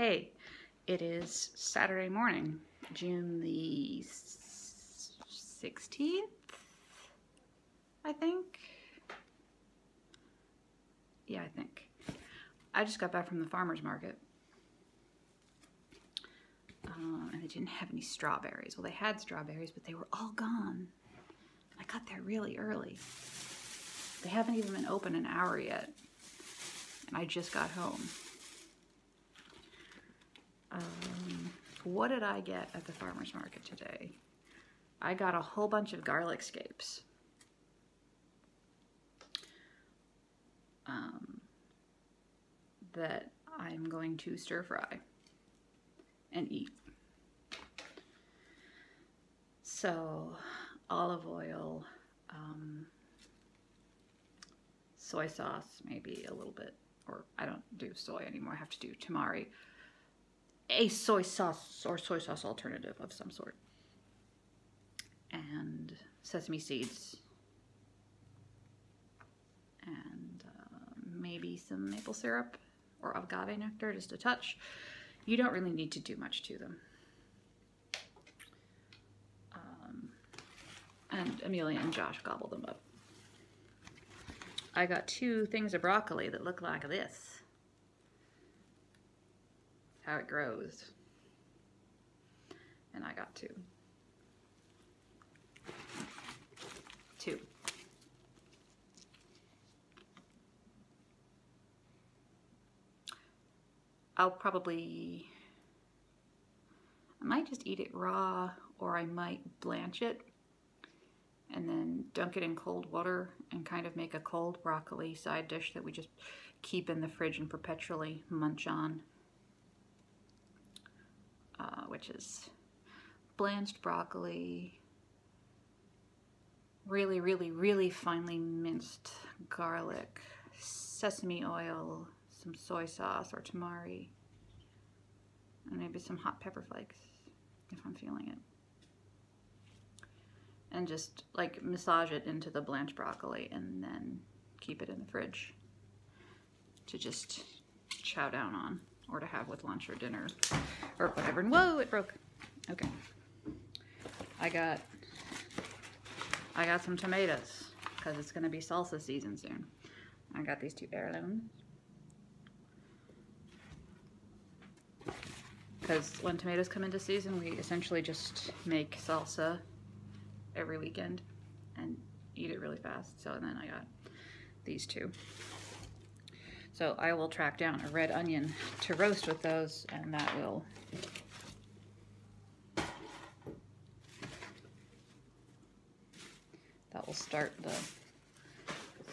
Hey, it is Saturday morning, June the 16th, I think. Yeah, I think. I just got back from the farmer's market. Uh, and they didn't have any strawberries. Well, they had strawberries, but they were all gone. I got there really early. They haven't even been open an hour yet. And I just got home. Um, what did I get at the farmer's market today? I got a whole bunch of garlic scapes. Um, that I'm going to stir fry and eat. So, olive oil, um, soy sauce, maybe a little bit, or I don't do soy anymore, I have to do tamari. A soy sauce or soy sauce alternative of some sort. And sesame seeds. And uh, maybe some maple syrup or agave nectar, just a touch. You don't really need to do much to them. Um, and Amelia and Josh gobble them up. I got two things of broccoli that look like this. How it grows. And I got two. Two. I'll probably, I might just eat it raw or I might blanch it and then dunk it in cold water and kind of make a cold broccoli side dish that we just keep in the fridge and perpetually munch on, which is blanched broccoli, really, really, really finely minced garlic, sesame oil, some soy sauce or tamari, and maybe some hot pepper flakes if I'm feeling it. And just like massage it into the blanched broccoli and then keep it in the fridge to just chow down on or to have with lunch or dinner or whatever. And whoa, it broke. Okay. I got I got some tomatoes because it's going to be salsa season soon. I got these two heirlooms. because when tomatoes come into season, we essentially just make salsa every weekend and eat it really fast. So then I got these two. So I will track down a red onion to roast with those and that will that will start the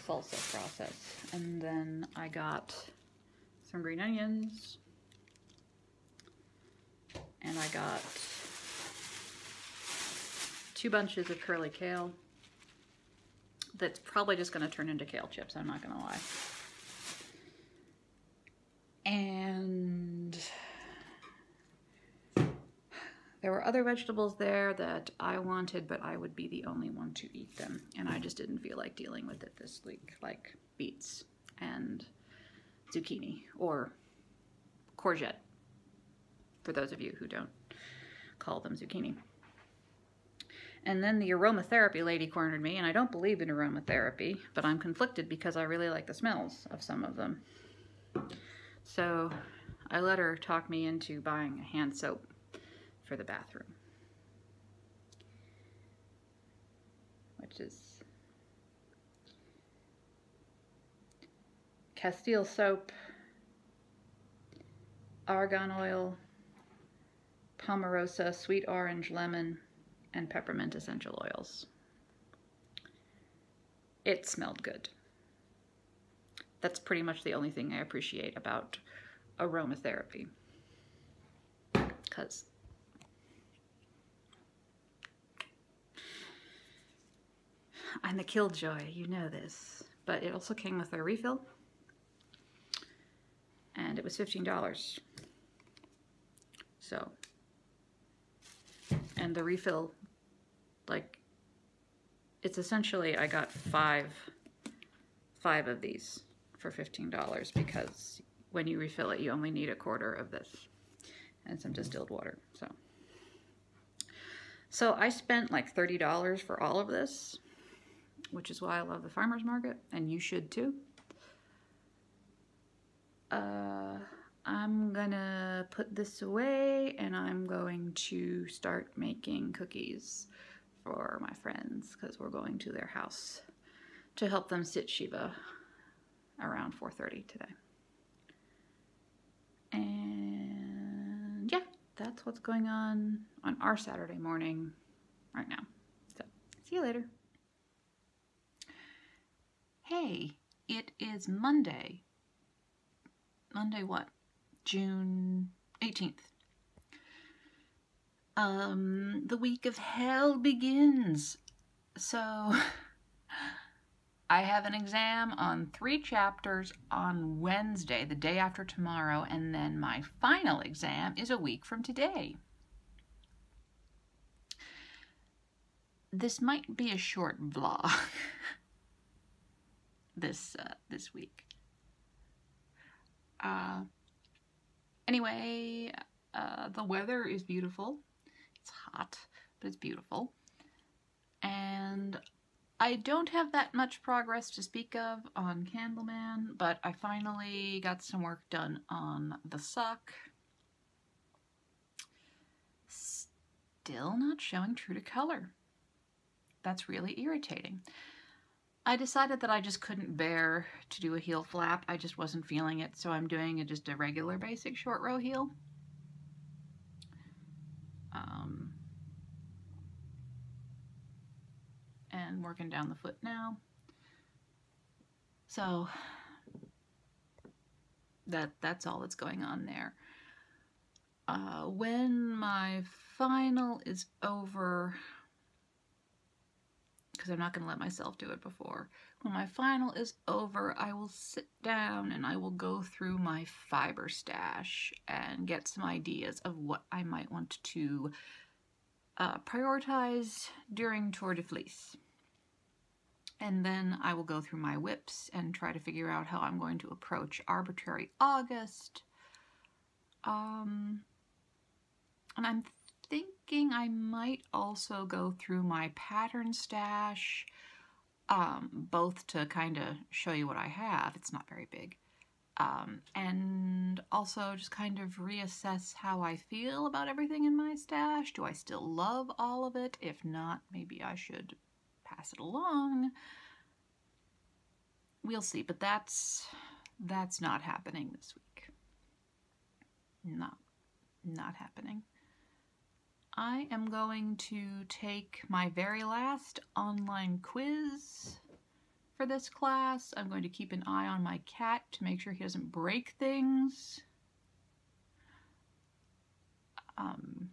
salsa process. And then I got some green onions, and I got two bunches of curly kale that's probably just going to turn into kale chips, I'm not going to lie. And there were other vegetables there that I wanted, but I would be the only one to eat them. And I just didn't feel like dealing with it this week, like beets and zucchini or courgette for those of you who don't call them zucchini. And then the aromatherapy lady cornered me, and I don't believe in aromatherapy, but I'm conflicted because I really like the smells of some of them. So I let her talk me into buying a hand soap for the bathroom. Which is Castile soap, argan oil, Palmarosa, sweet orange, lemon, and peppermint essential oils. It smelled good. That's pretty much the only thing I appreciate about aromatherapy. Because I'm the killjoy, you know this. But it also came with a refill. And it was $15. So and the refill, like, it's essentially, I got five, five of these for $15 because when you refill it, you only need a quarter of this. and some distilled water. So, so I spent like $30 for all of this, which is why I love the farmer's market, and you should too. Uh, I'm gonna put this away and I'm going to start making cookies for my friends because we're going to their house to help them sit Shiva around 4.30 today. And yeah, that's what's going on on our Saturday morning right now. So, see you later. Hey, it is Monday. Monday what? June 18th. Um, the week of hell begins. So I have an exam on three chapters on Wednesday, the day after tomorrow, and then my final exam is a week from today. This might be a short vlog this uh, this week. Uh, anyway, uh, the weather is beautiful. It's hot, but it's beautiful. And I don't have that much progress to speak of on Candleman, but I finally got some work done on the sock. Still not showing true to color. That's really irritating. I decided that I just couldn't bear to do a heel flap. I just wasn't feeling it, so I'm doing a, just a regular basic short row heel. Um, and working down the foot now. So that that's all that's going on there. Uh, when my final is over, because I'm not going to let myself do it before. When my final is over, I will sit down and I will go through my fiber stash and get some ideas of what I might want to uh, prioritize during Tour de Fleece. And then I will go through my WIPs and try to figure out how I'm going to approach Arbitrary August. Um, and I'm thinking I might also go through my pattern stash, um, both to kind of show you what I have. It's not very big. Um, and also just kind of reassess how I feel about everything in my stash. Do I still love all of it? If not, maybe I should pass it along. We'll see, but that's that's not happening this week. Not not happening. I am going to take my very last online quiz for this class. I'm going to keep an eye on my cat to make sure he doesn't break things. Um,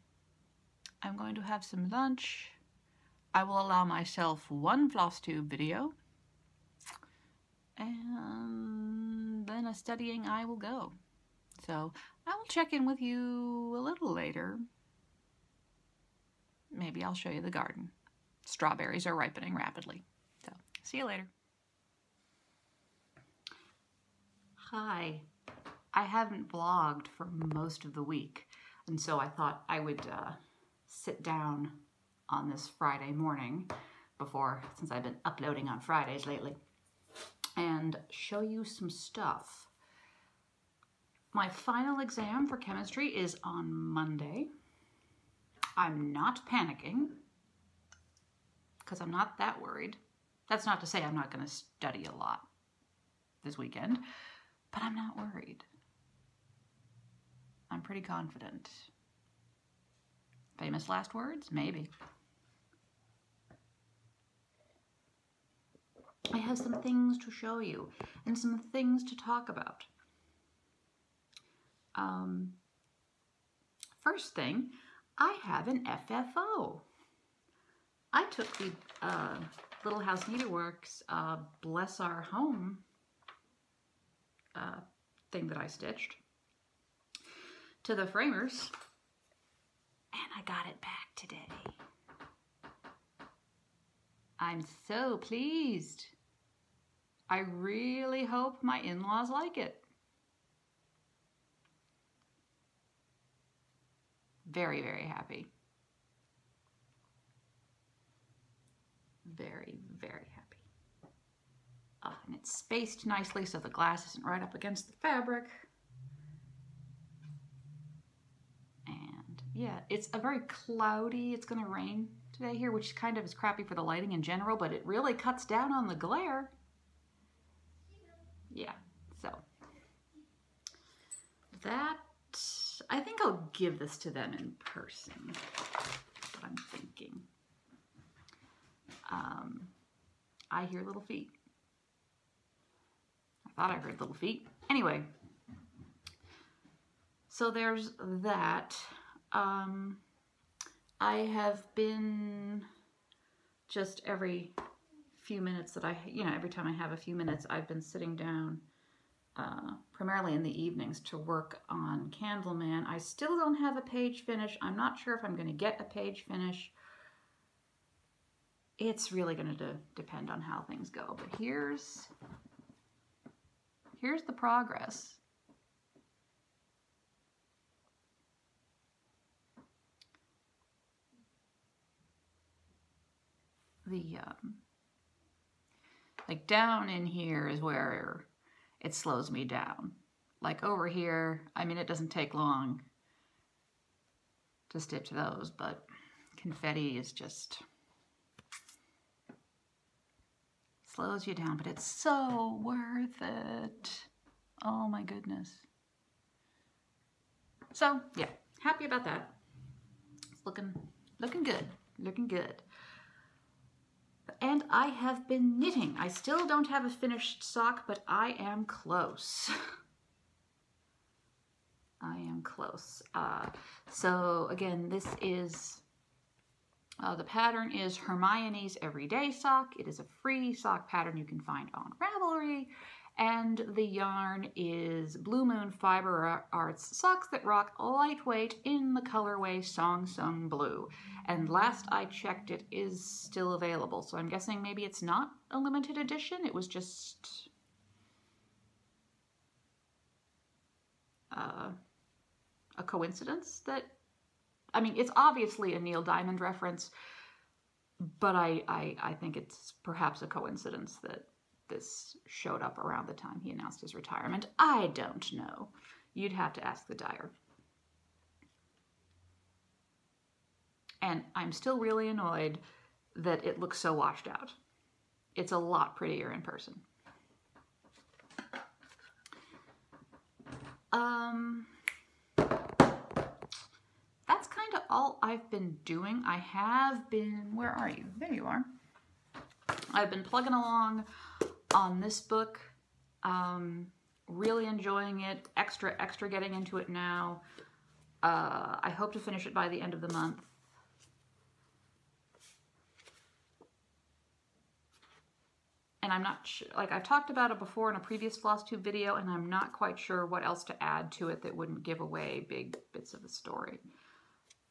I'm going to have some lunch. I will allow myself one floss tube video. And then a studying I will go. So I will check in with you a little later. Maybe I'll show you the garden. Strawberries are ripening rapidly. So see you later. Hi. I haven't vlogged for most of the week, and so I thought I would uh, sit down on this Friday morning before, since I've been uploading on Fridays lately, and show you some stuff. My final exam for chemistry is on Monday. I'm not panicking because I'm not that worried. That's not to say I'm not going to study a lot this weekend, but I'm not worried. I'm pretty confident. Famous last words? Maybe. I have some things to show you and some things to talk about. Um, first thing, I have an FFO. I took the uh, Little House Needleworks uh, Bless Our Home uh, thing that I stitched to the framers and I got it back today. I'm so pleased. I really hope my in-laws like it. Very, very happy. Very, very happy. Uh, and it's spaced nicely so the glass isn't right up against the fabric. And yeah, it's a very cloudy, it's gonna rain today here, which kind of is crappy for the lighting in general, but it really cuts down on the glare. Yeah, so that, I think I'll give this to them in person. I'm thinking. Um, I hear little feet. I thought I heard little feet. Anyway, so there's that. Um, I have been just every few minutes that I, you know, every time I have a few minutes, I've been sitting down, uh, primarily in the evenings, to work on Candleman. I still don't have a page finish. I'm not sure if I'm going to get a page finish. It's really going to de depend on how things go. But here's, here's the progress. the um, like down in here is where it slows me down. Like over here, I mean, it doesn't take long to stitch those, but confetti is just slows you down, but it's so worth it. Oh my goodness. So yeah, happy about that. It's looking, looking good, looking good. And I have been knitting. I still don't have a finished sock, but I am close. I am close. Uh, so again, this is, uh, the pattern is Hermione's Everyday Sock. It is a free sock pattern you can find on Ravelry. And the yarn is Blue Moon Fiber Arts Socks That Rock Lightweight in the colorway Song Sung Blue. And last I checked, it is still available. So I'm guessing maybe it's not a limited edition. It was just... Uh, a coincidence that... I mean, it's obviously a Neil Diamond reference, but I, I, I think it's perhaps a coincidence that this showed up around the time he announced his retirement. I don't know. You'd have to ask the dyer. And I'm still really annoyed that it looks so washed out. It's a lot prettier in person. Um, that's kind of all I've been doing. I have been, where are you? There you are. I've been plugging along on this book. Um, really enjoying it. Extra, extra getting into it now. Uh, I hope to finish it by the end of the month. And I'm not sure, like I've talked about it before in a previous FlossTube video, and I'm not quite sure what else to add to it that wouldn't give away big bits of the story.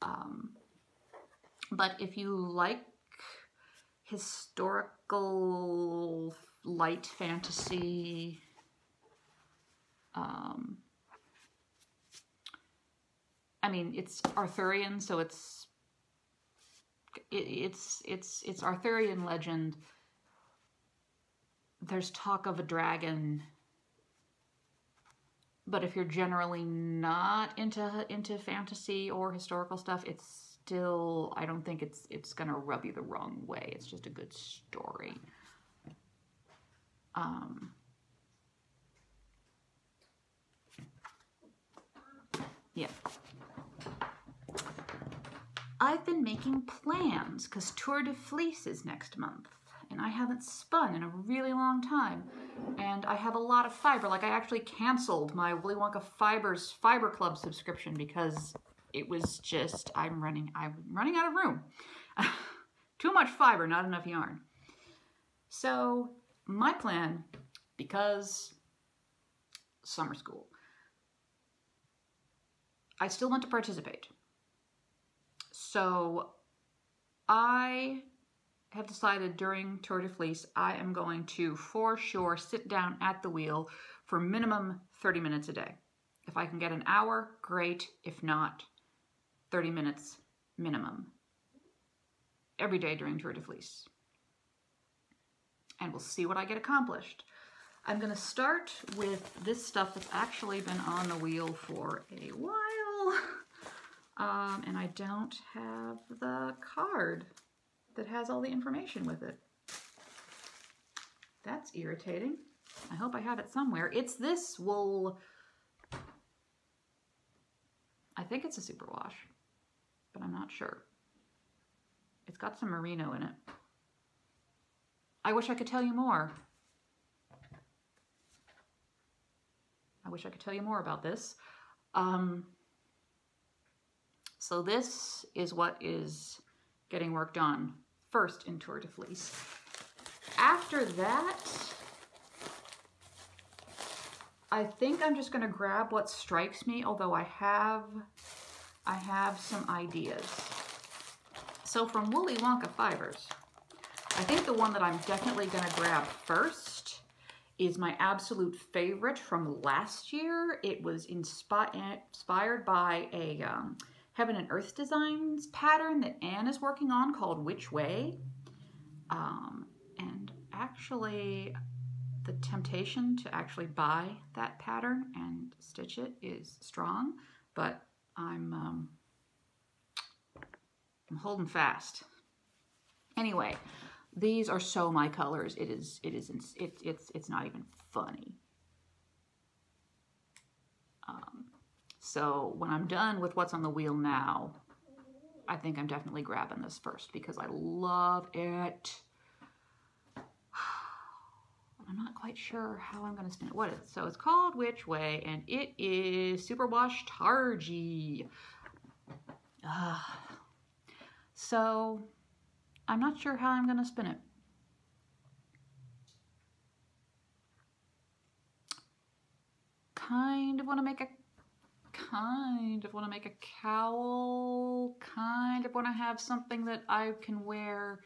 Um, but if you like historical light fantasy. Um, I mean, it's Arthurian, so it's it, it's it's it's Arthurian legend. There's talk of a dragon, but if you're generally not into into fantasy or historical stuff, it's still I don't think it's it's gonna rub you the wrong way. It's just a good story. Um, yeah. I've been making plans because Tour de Fleece is next month and I haven't spun in a really long time. And I have a lot of fiber. Like I actually canceled my Wooly Wonka Fibers Fiber Club subscription because it was just, I'm running, I'm running out of room. Too much fiber, not enough yarn. So my plan, because summer school, I still want to participate. So I have decided during Tour de Fleece, I am going to for sure sit down at the wheel for minimum 30 minutes a day. If I can get an hour, great. If not, 30 minutes minimum every day during Tour de Fleece. And we'll see what I get accomplished. I'm going to start with this stuff that's actually been on the wheel for a while. Um, and I don't have the card that has all the information with it. That's irritating. I hope I have it somewhere. It's this wool. I think it's a superwash, but I'm not sure. It's got some merino in it. I wish I could tell you more. I wish I could tell you more about this. Um, so this is what is getting worked on first in Tour de Fleece. After that, I think I'm just gonna grab what strikes me, although I have, I have some ideas. So from Wooly Wonka Fibers, I think the one that I'm definitely gonna grab first is my absolute favorite from last year. It was inspi inspired by a um, Heaven and Earth Designs pattern that Anne is working on called Which Way. Um, and actually, the temptation to actually buy that pattern and stitch it is strong, but I'm, um, I'm holding fast. Anyway, these are so my colors. It is, it is, it, it's, it's not even funny. Um, so when I'm done with what's on the wheel now, I think I'm definitely grabbing this first because I love it. I'm not quite sure how I'm going to spin it. What is it? So it's called Which Way, and it is Superwash Targhee. Uh, so I'm not sure how I'm going to spin it. Kind of want to make a kind of want to make a cowl, kind of want to have something that I can wear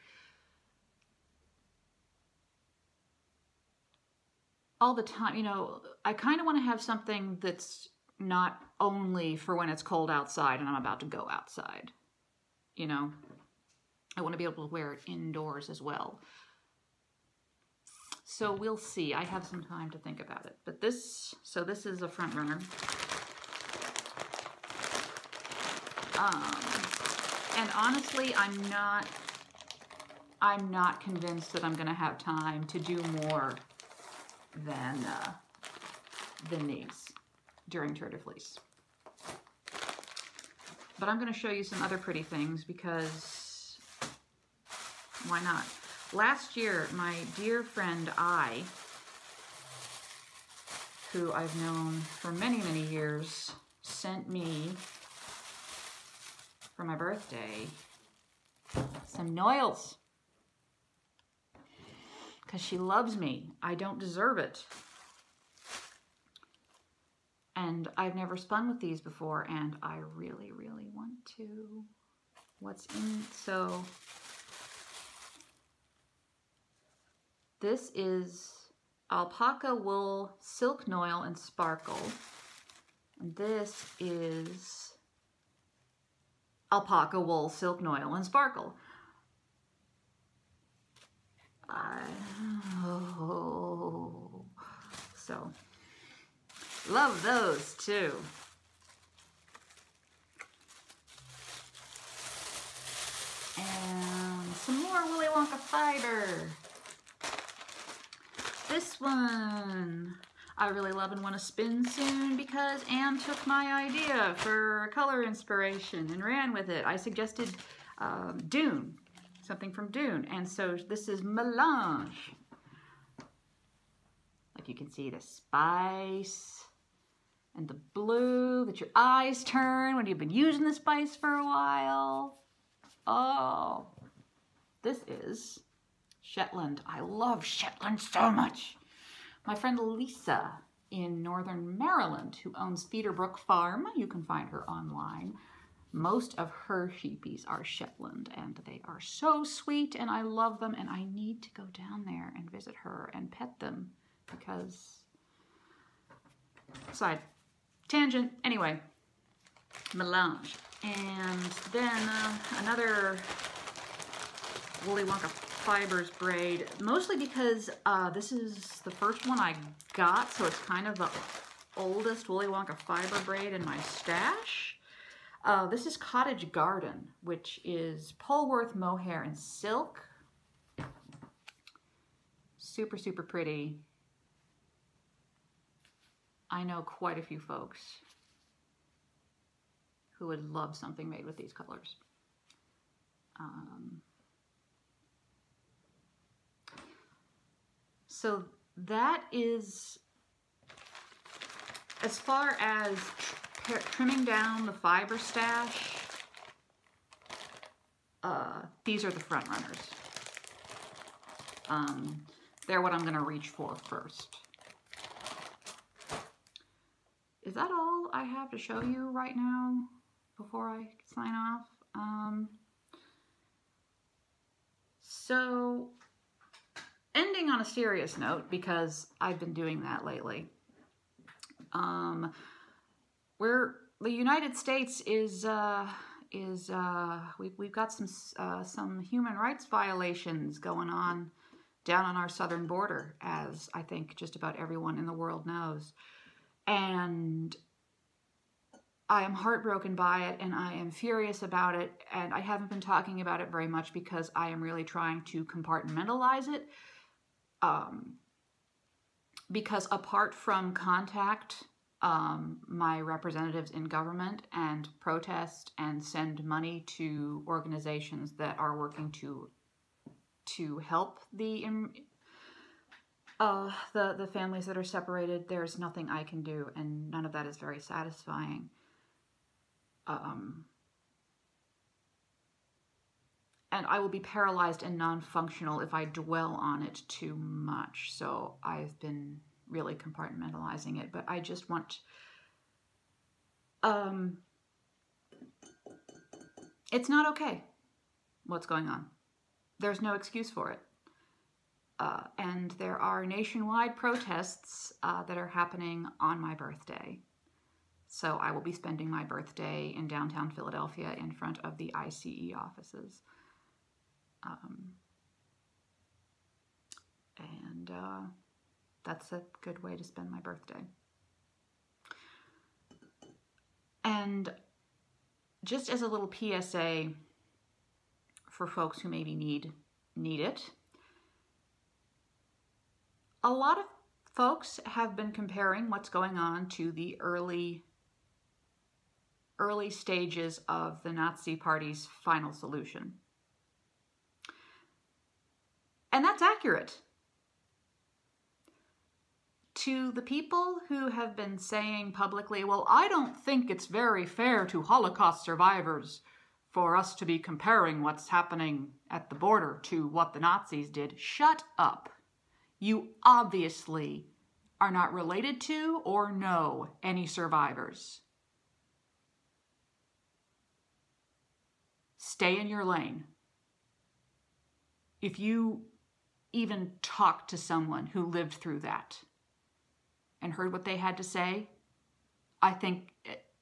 all the time. You know, I kind of want to have something that's not only for when it's cold outside and I'm about to go outside. You know, I want to be able to wear it indoors as well. So we'll see. I have some time to think about it. But this, so this is a front runner. Um, and honestly, I'm not, I'm not convinced that I'm going to have time to do more than, uh, than these during Tour de Fleece. But I'm going to show you some other pretty things because why not? Last year, my dear friend I, who I've known for many, many years, sent me for my birthday some Noils. Because she loves me. I don't deserve it. And I've never spun with these before, and I really, really want to. What's in, so this is alpaca wool, silk noil, and sparkle. And this is alpaca wool, silk noil, and sparkle. I, oh, so love those too. And some more Wooly Wonka fiber. This one I really love and want to spin soon because Anne took my idea for color inspiration and ran with it. I suggested um, Dune, something from Dune. And so this is Melange. Like you can see the spice and the blue that your eyes turn when you've been using the spice for a while. Oh, this is Shetland. I love Shetland so much. My friend Lisa in Northern Maryland, who owns Feederbrook Farm, you can find her online. Most of her sheepies are Shetland, and they are so sweet, and I love them, and I need to go down there and visit her and pet them because... Side tangent. Anyway, melange. And then uh, another Wooly Wonka Fibers braid, mostly because uh, this is the first one I got, so it's kind of the oldest Wooly Wonka fiber braid in my stash. Uh, this is Cottage Garden, which is Polworth mohair and silk. Super, super pretty. I know quite a few folks who would love something made with these colors. Um, so that is as far as tr trimming down the fiber stash, uh, these are the front runners. Um, they're what I'm going to reach for first. Is that all I have to show you right now before I sign off? Um, so, ending on a serious note, because I've been doing that lately. Um, where the United States is uh, is uh, we've we've got some uh, some human rights violations going on down on our southern border, as I think just about everyone in the world knows, and I am heartbroken by it and I am furious about it and I haven't been talking about it very much because I am really trying to compartmentalize it. Um, because apart from contact um, my representatives in government and protest and send money to organizations that are working to to help the uh, the the families that are separated. There's nothing I can do, and none of that is very satisfying. Um, and I will be paralyzed and non-functional if I dwell on it too much. So I've been really compartmentalizing it, but I just want um it's not okay what's going on. There's no excuse for it. Uh, and there are nationwide protests uh, that are happening on my birthday. So I will be spending my birthday in downtown Philadelphia in front of the ICE offices. Um, and uh, that's a good way to spend my birthday. And just as a little PSA for folks who maybe need need it, a lot of folks have been comparing what's going on to the early early stages of the Nazi Party's final solution. And that's accurate. To the people who have been saying publicly, well, I don't think it's very fair to Holocaust survivors for us to be comparing what's happening at the border to what the Nazis did, shut up. You obviously are not related to or know any survivors. Stay in your lane. If you even talk to someone who lived through that and heard what they had to say, I think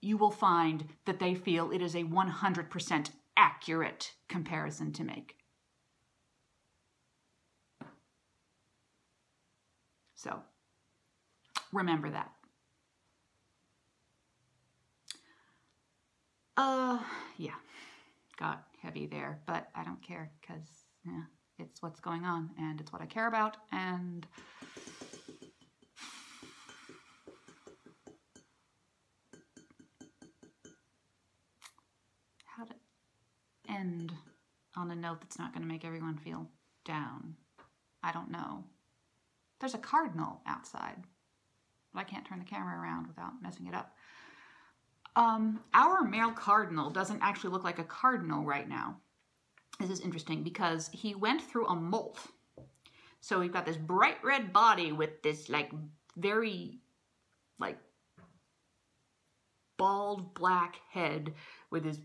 you will find that they feel it is a 100% accurate comparison to make. So remember that. Uh, yeah got heavy there, but I don't care because yeah, it's what's going on and it's what I care about and how to end on a note that's not going to make everyone feel down. I don't know. There's a cardinal outside, but I can't turn the camera around without messing it up. Um, our male cardinal doesn't actually look like a cardinal right now. This is interesting because he went through a molt. So we've got this bright red body with this like very like bald black head with his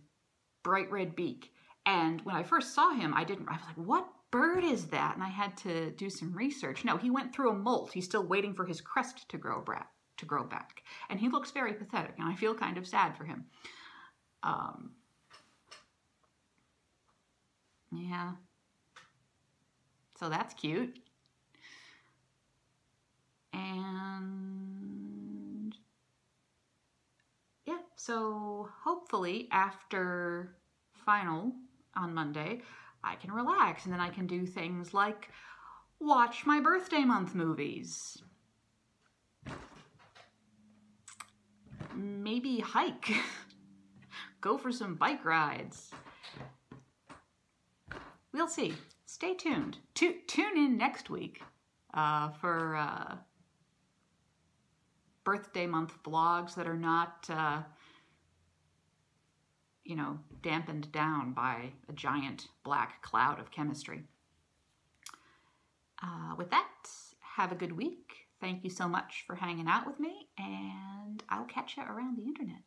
bright red beak. And when I first saw him, I didn't, I was like, what bird is that? And I had to do some research. No, he went through a molt. He's still waiting for his crest to grow back to grow back. And he looks very pathetic, and I feel kind of sad for him. Um, Yeah. So that's cute. And yeah, so hopefully after final on Monday, I can relax and then I can do things like watch my birthday month movies. Maybe hike. Go for some bike rides. We'll see. Stay tuned. Tu tune in next week uh, for uh, birthday month vlogs that are not, uh, you know, dampened down by a giant black cloud of chemistry. Uh, with that, have a good week. Thank you so much for hanging out with me, and I'll catch you around the internet.